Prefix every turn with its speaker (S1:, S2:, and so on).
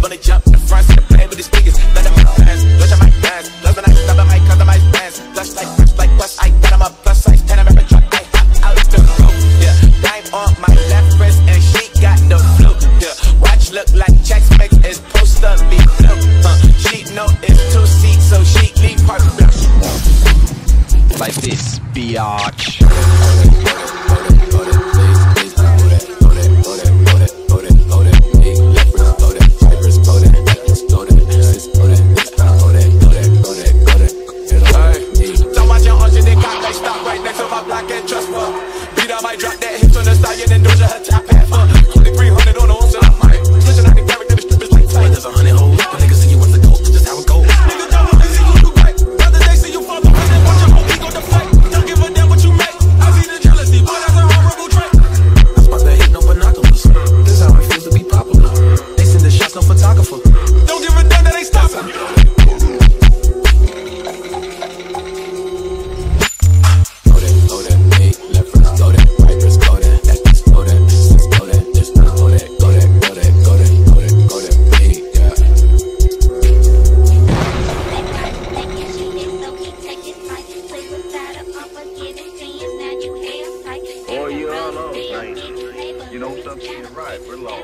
S1: wave on the jump, the front of the plane with the speakers. Let them dance, Dutch my dance. Love when I stop, I might customize bands. Lush like, lush like, bust, I got on my plus size. Ten, I'm a truck, I hop out the roof. Yeah, dime on my left wrist, and she got the flu. Yeah, watch look like checks mix, it's supposed to be blue. Uh, she know it's two seats, so she leave her.
S2: Like this, biatch.
S3: You're right. We're low.